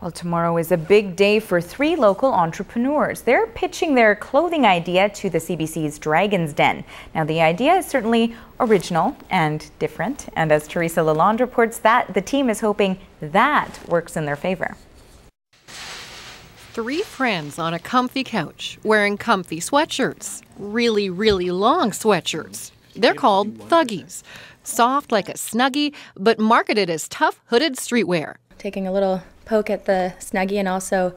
Well, tomorrow is a big day for three local entrepreneurs. They're pitching their clothing idea to the CBC's Dragons' Den. Now, the idea is certainly original and different, and as Teresa Lalonde reports that, the team is hoping that works in their favor. Three friends on a comfy couch wearing comfy sweatshirts, really, really long sweatshirts. They're called Thuggies. Soft like a snuggie, but marketed as tough hooded streetwear. Taking a little poke at the snuggie and also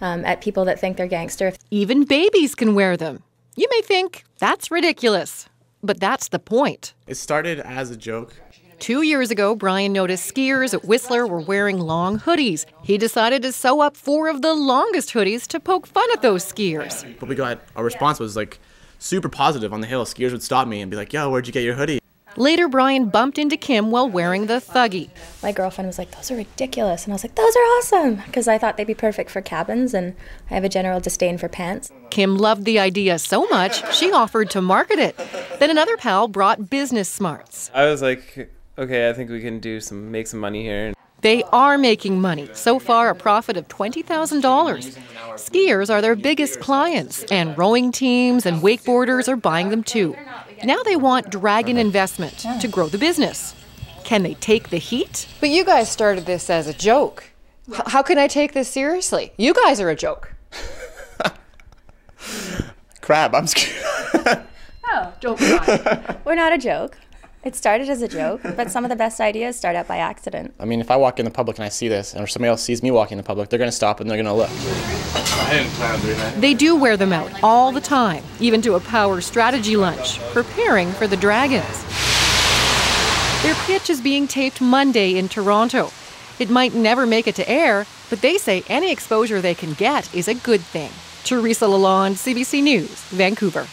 um, at people that think they're gangster. Even babies can wear them. You may think that's ridiculous, but that's the point. It started as a joke. Two years ago, Brian noticed skiers at Whistler were wearing long hoodies. He decided to sew up four of the longest hoodies to poke fun at those skiers. But we got our response was like super positive on the hill. Skiers would stop me and be like, "Yo, where'd you get your hoodie?" Later, Brian bumped into Kim while wearing the Thuggie. My girlfriend was like, Those are ridiculous. And I was like, Those are awesome. Because I thought they'd be perfect for cabins, and I have a general disdain for pants. Kim loved the idea so much, she offered to market it. Then another pal brought business smarts. I was like, okay, I think we can do some, make some money here. They are making money. So far, a profit of $20,000. Skiers are their biggest clients, and rowing teams and wakeboarders are buying them too. Now they want Dragon investment to grow the business. Can they take the heat? But you guys started this as a joke. H- how can I take this seriously? You guys are a joke. Crab, I'm scared. oh, don't cry. We're not a joke. It started as a joke, but some of the best ideas start out by accident. I mean, if I walk in the public and I see this, or somebody else sees me walking in the public, they're going to stop and they're going to look. They do wear them out all the time, even to a power strategy lunch, preparing for the Dragons. Their pitch is being taped Monday in Toronto. It might never make it to air, but they say any exposure they can get is a good thing. Teresa Lalonde, CBC News, Vancouver.